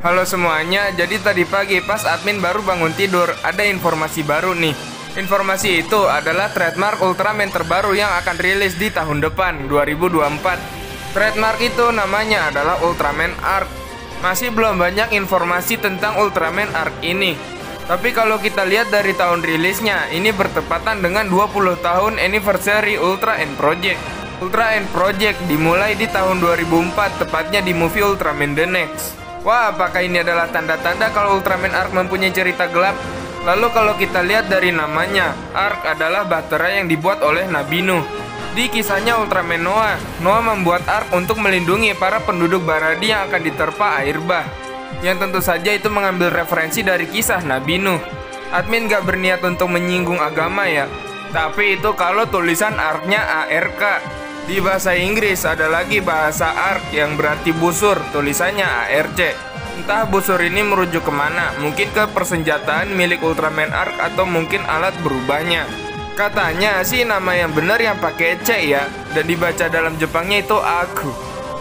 Halo semuanya, jadi tadi pagi pas admin baru bangun tidur, ada informasi baru nih. Informasi itu adalah trademark Ultraman terbaru yang akan rilis di tahun depan, 2024. Trademark itu namanya adalah Ultraman Arc. Masih belum banyak informasi tentang Ultraman Arc ini. Tapi kalau kita lihat dari tahun rilisnya, ini bertepatan dengan 20 tahun anniversary Ultra N Project. Ultra N Project dimulai di tahun 2004, tepatnya di movie Ultraman The Next. Wah, apakah ini adalah tanda-tanda kalau Ultraman Arc mempunyai cerita gelap? Lalu kalau kita lihat dari namanya, Arc adalah baterai yang dibuat oleh Nabi Nuh. Di kisahnya Ultraman Noah, Noah membuat Ark untuk melindungi para penduduk Baradi yang akan diterpa air bah. Yang tentu saja itu mengambil referensi dari kisah Nabi Nuh. Admin gak berniat untuk menyinggung agama ya, tapi itu kalau tulisan Arknya ARK. Di bahasa Inggris ada lagi bahasa ARK yang berarti busur, tulisannya ARC. Entah busur ini merujuk ke mana, mungkin ke persenjataan milik Ultraman Ark atau mungkin alat berubahnya. Katanya sih nama yang benar yang pakai C ya, dan dibaca dalam Jepangnya itu aku.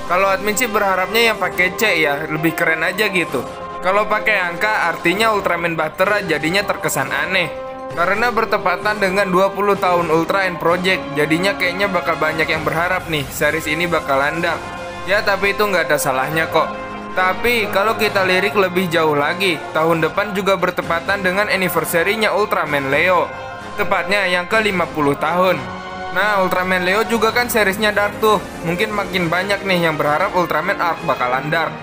Kalau admin sih berharapnya yang pakai C ya, lebih keren aja gitu. Kalau pakai angka artinya Ultraman Batera jadinya terkesan aneh. Karena bertepatan dengan 20 tahun Ultra N Project, jadinya kayaknya bakal banyak yang berharap nih series ini bakal landang. Ya tapi itu nggak ada salahnya kok. Tapi kalau kita lirik lebih jauh lagi, tahun depan juga bertepatan dengan anniversary-nya Ultraman Leo. Tepatnya yang ke-50 tahun. Nah, Ultraman Leo juga kan seriesnya Dark tuh. Mungkin makin banyak nih yang berharap Ultraman Arc bakalan Dark.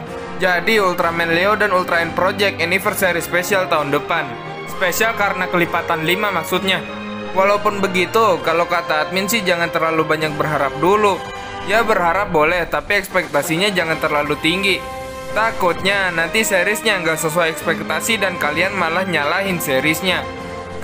Jadi Ultraman Leo dan Ultra N Project anniversary special tahun depan. Spesial karena kelipatan 5 maksudnya. Walaupun begitu, kalau kata admin sih jangan terlalu banyak berharap dulu. Ya berharap boleh, tapi ekspektasinya jangan terlalu tinggi. Takutnya nanti seriesnya nggak sesuai ekspektasi dan kalian malah nyalahin seriesnya.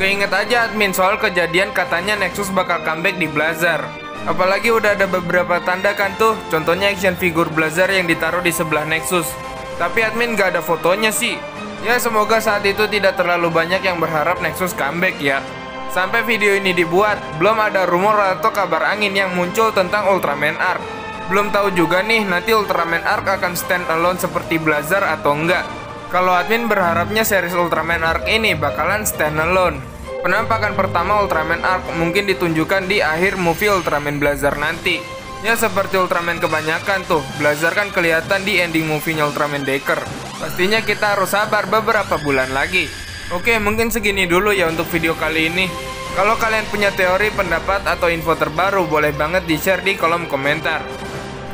Keinget aja admin soal kejadian katanya Nexus bakal comeback di Blazar. Apalagi udah ada beberapa tanda kan tuh, contohnya action figure Blazar yang ditaruh di sebelah Nexus. Tapi admin gak ada fotonya sih, Ya semoga saat itu tidak terlalu banyak yang berharap Nexus comeback ya. Sampai video ini dibuat, belum ada rumor atau kabar angin yang muncul tentang Ultraman Arc. Belum tahu juga nih nanti Ultraman Arc akan stand alone seperti Blazar atau enggak. Kalau admin berharapnya series Ultraman Arc ini bakalan stand alone. Penampakan pertama Ultraman Arc mungkin ditunjukkan di akhir movie Ultraman Blazar nanti. Ya seperti Ultraman kebanyakan tuh, Blazar kan kelihatan di ending movie-nya Ultraman Decker. Pastinya kita harus sabar beberapa bulan lagi. Oke, mungkin segini dulu ya untuk video kali ini. Kalau kalian punya teori, pendapat, atau info terbaru, boleh banget di-share di kolom komentar.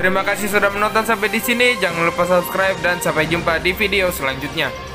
Terima kasih sudah menonton sampai di sini. Jangan lupa subscribe dan sampai jumpa di video selanjutnya.